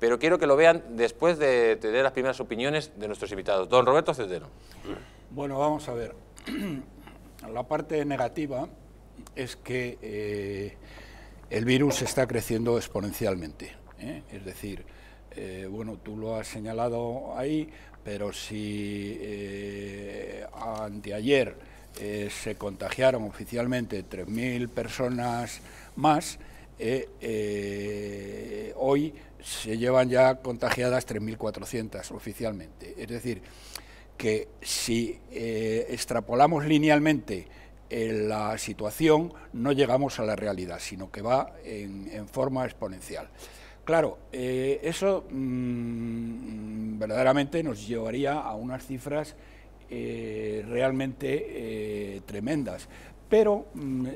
pero quiero que lo vean después de tener las primeras opiniones de nuestros invitados. Don Roberto Cedero. Bueno, vamos a ver. La parte negativa es que eh, el virus está creciendo exponencialmente. ¿eh? Es decir, eh, bueno, tú lo has señalado ahí, pero si anteayer se contagiaron oficialmente 3.000 personas más, hoy se llevan ya contagiadas 3.400 oficialmente. Es decir, que si eh, extrapolamos linealmente eh, la situación, no llegamos a la realidad, sino que va en, forma exponencial. Claro, eh, eso mm, verdaderamente nos llevaría a unas cifras realmente tremendas. Pero mm,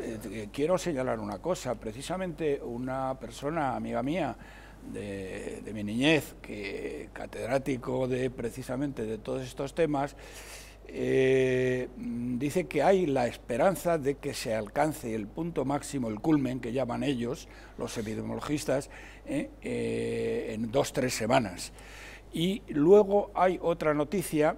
quiero señalar una cosa, precisamente una persona, amiga mía, de, mi niñez, que catedrático de precisamente de todos estos temas, eh, dice que hay la esperanza de que se alcance el punto máximo, el culmen que llaman ellos, los epidemiologistas, eh, eh, en dos, tres semanas. Y luego hay otra noticia,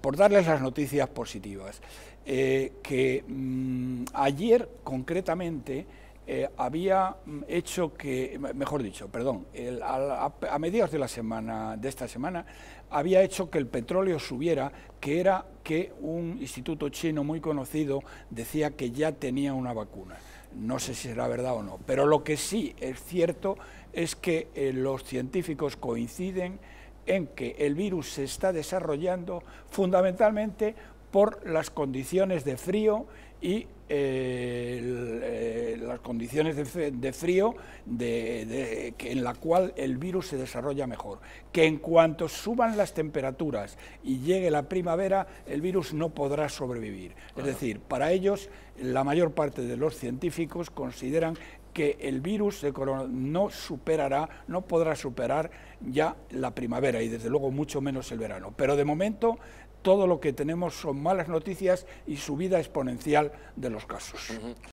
por darles las noticias positivas, que mm, ayer concretamente eh, había hecho que, mejor dicho, perdón, a, mediados de la semana, de esta semana, había hecho que el petróleo subiera, que era que un instituto chino muy conocido decía que ya tenía una vacuna. No sé si será verdad o no, pero lo que sí es cierto es que eh, los científicos coinciden en que el virus se está desarrollando fundamentalmente por las condiciones de frío y eh, las condiciones de, frío de, que en la cual el virus se desarrolla mejor. Que en cuanto suban las temperaturas y llegue la primavera, el virus no podrá sobrevivir. Es decir, para ellos, la mayor parte de los científicos consideran que el virus no superará, no podrá superar ya la primavera y desde luego mucho menos el verano. Pero de momento todo lo que tenemos son malas noticias y subida exponencial de los casos.